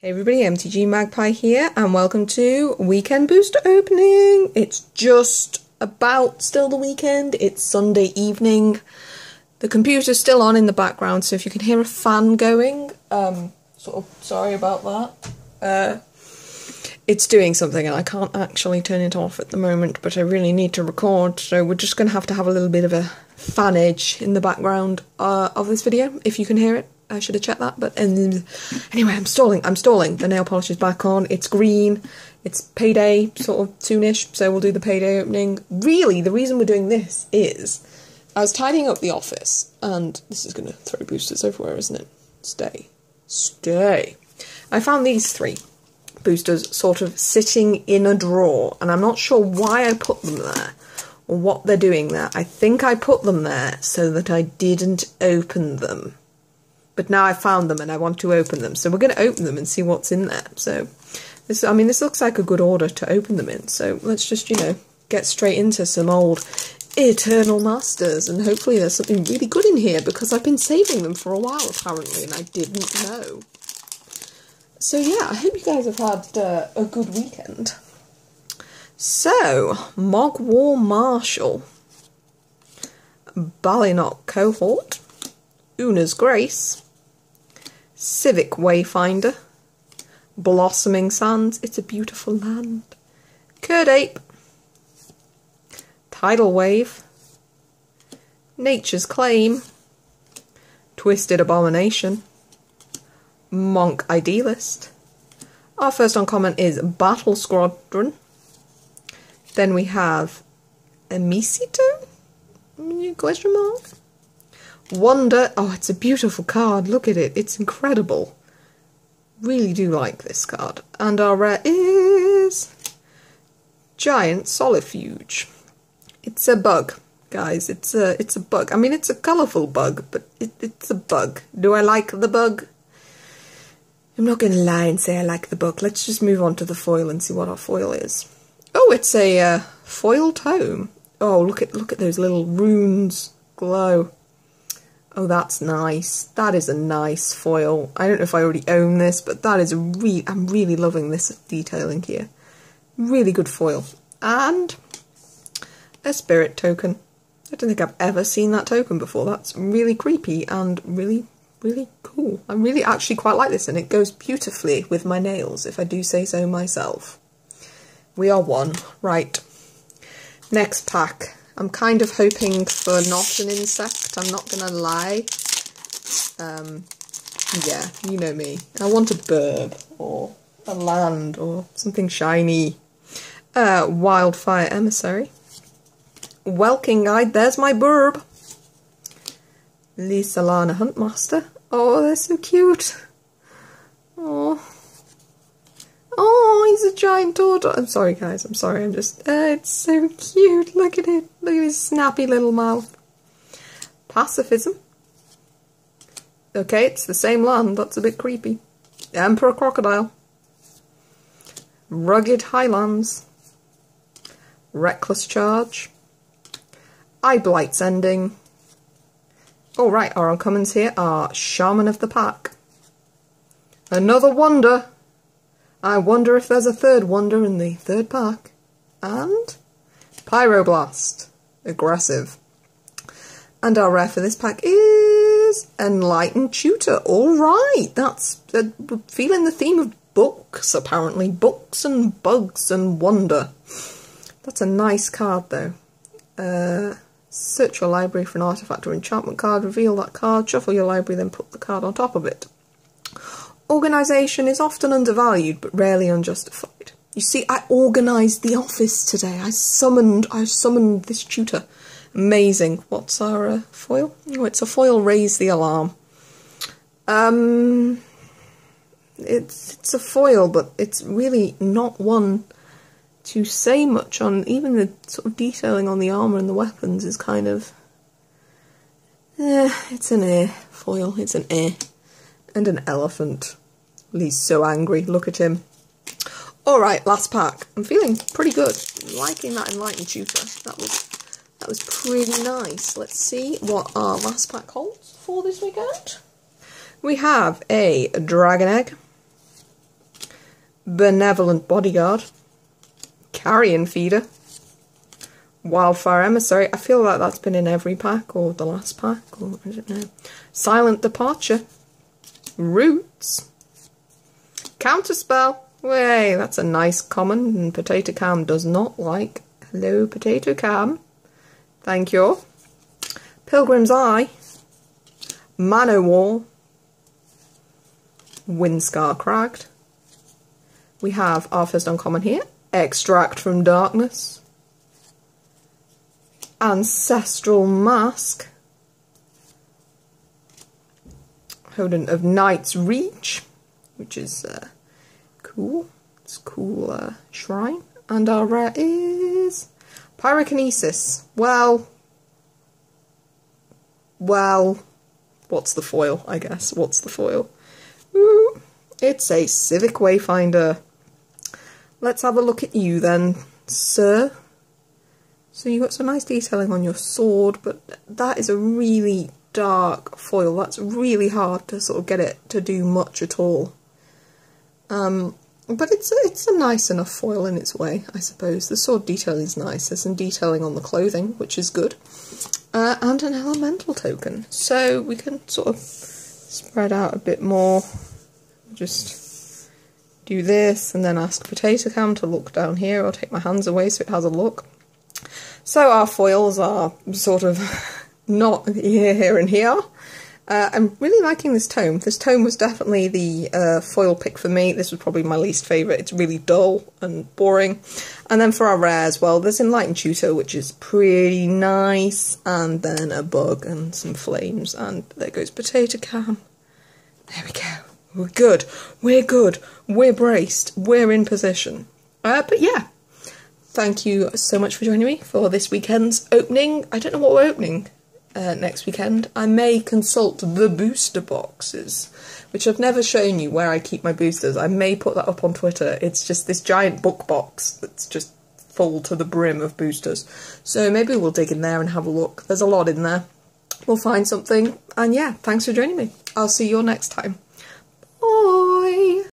Hey everybody, MTG Magpie here, and welcome to Weekend Booster Opening. It's just about still the weekend. It's Sunday evening. The computer's still on in the background, so if you can hear a fan going, um, sort of sorry about that. Uh, it's doing something, and I can't actually turn it off at the moment, but I really need to record, so we're just going to have to have a little bit of a fan edge in the background uh, of this video, if you can hear it. I should have checked that, but anyway, I'm stalling. I'm stalling. The nail polish is back on. It's green. It's payday, sort of soonish, so we'll do the payday opening. Really, the reason we're doing this is I was tidying up the office, and this is going to throw boosters everywhere, isn't it? Stay. Stay. I found these three boosters sort of sitting in a drawer, and I'm not sure why I put them there or what they're doing there. I think I put them there so that I didn't open them but now I found them and I want to open them. So we're going to open them and see what's in there. So this, I mean, this looks like a good order to open them in. So let's just, you know, get straight into some old Eternal Masters and hopefully there's something really good in here because I've been saving them for a while apparently and I didn't know. So yeah, I hope you guys have had uh, a good weekend. So, Mogg War Marshal, Ballynock Cohort, Una's Grace, Civic Wayfinder, Blossoming Sands, It's a Beautiful Land, Kird Ape, Tidal Wave, Nature's Claim, Twisted Abomination, Monk Idealist. Our first uncommon is Battle Squadron. Then we have Amisito? Question mark? Wonder. Oh, it's a beautiful card. Look at it. It's incredible. Really do like this card. And our rare is Giant Solifuge. It's a bug, guys. It's a it's a bug. I mean, it's a colourful bug, but it, it's a bug. Do I like the bug? I'm not going to lie and say I like the bug. Let's just move on to the foil and see what our foil is. Oh, it's a uh, foil tome. Oh, look at look at those little runes glow. Oh, that's nice. That is a nice foil. I don't know if I already own this, but that is a really, I'm really loving this detailing here. Really good foil. And a spirit token. I don't think I've ever seen that token before. That's really creepy and really, really cool. I really actually quite like this and it goes beautifully with my nails, if I do say so myself. We are one. Right. Next pack. I'm kind of hoping for not an insect, I'm not to lie. Um, yeah, you know me. I want a bird or a land or something shiny. Uh, Wildfire Emissary. Welkin Guide, there's my burb. Lys Alana Huntmaster. Oh, they're so cute. Oh. Oh, he's a giant turtle. I'm sorry, guys. I'm sorry. I'm just. Uh, it's so cute. Look at it. Look at his snappy little mouth. Pacifism. Okay, it's the same land. That's a bit creepy. Emperor Crocodile. Rugged Highlands. Reckless Charge. Eyeblight's Ending. All right, our uncommons here are Shaman of the Pack. Another Wonder. I wonder if there's a third wonder in the third pack. And Pyroblast. Aggressive. And our rare for this pack is Enlightened Tutor. Alright, that's uh, feeling the theme of books, apparently. Books and bugs and wonder. That's a nice card, though. Uh, search your library for an artifact or enchantment card, reveal that card, shuffle your library, then put the card on top of it. Organisation is often undervalued but rarely unjustified. You see, I organised the office today. I summoned, I summoned this tutor. Amazing. What's our uh, foil? Oh, it's a foil. Raise the alarm. Um, it's it's a foil, but it's really not one to say much on. Even the sort of detailing on the armour and the weapons is kind of. Eh, it's an air foil. It's an air and an elephant. He's so angry. Look at him. Alright, last pack. I'm feeling pretty good. I'm liking that Enlightened Tutor. That was that was pretty nice. Let's see what our last pack holds for this weekend. We have a Dragon Egg, Benevolent Bodyguard, Carrion Feeder, Wildfire Emissary. I feel like that's been in every pack, or the last pack, or I don't know. Silent Departure, Roots, Counterspell. Way, that's a nice common, and Potato Cam does not like. Hello, Potato Cam. Thank you. Pilgrim's Eye, Man-o'-War, Wind-Scarred Crag. We have our first uncommon here, Extract from Darkness, Ancestral Mask, Honden of Night's Reach, which is uh, cool. It's cool uh, shrine. And our rare is Pyrokinesis. Well, well, what's the foil, I guess? What's the foil? Ooh, it's a Civic Wayfinder. Let's have a look at you then, sir. So you got some nice detailing on your sword, but that is a really dark foil. That's really hard to sort of get it to do much at all. Um, but it's a, it's a nice enough foil in its way, I suppose. The sword detail is nice. There's some detailing on the clothing, which is good. Uh, and an elemental token. So we can sort of spread out a bit more. Just do this and then ask Potato Cam to look down here I'll take my hands away so it has a look. So our foils are sort of not here, here and here. Uh, I'm really liking this tome. This tome was definitely the uh, foil pick for me. This was probably my least favourite. It's really dull and boring. And then for our rares, well, there's Enlightened Tutor, which is pretty nice. And then a bug and some flames. And there goes Potato Cam. There we go. We're good. We're good. We're braced. We're in position. Uh, but yeah, thank you so much for joining me for this weekend's opening. I don't know what we're opening uh, next weekend. I may consult the booster boxes, which I've never shown you where I keep my boosters. I may put that up on Twitter. It's just this giant book box that's just full to the brim of boosters. So maybe we'll dig in there and have a look. There's a lot in there. We'll find something. And yeah, thanks for joining me. I'll see you all next time.